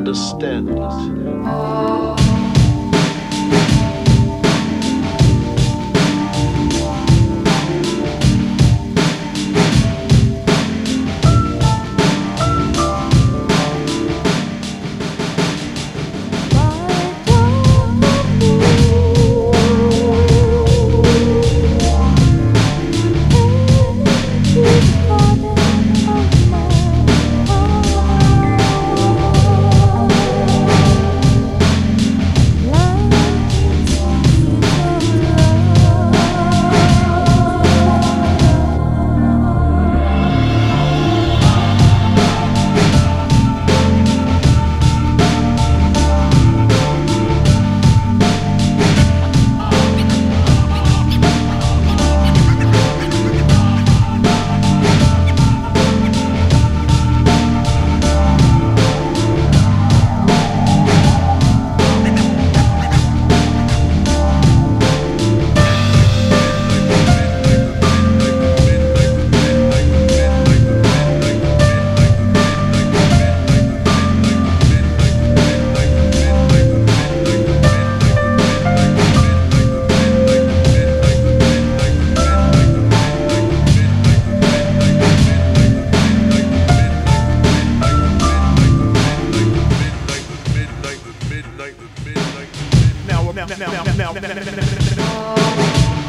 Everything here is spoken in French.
understand it. mer, mer, mer,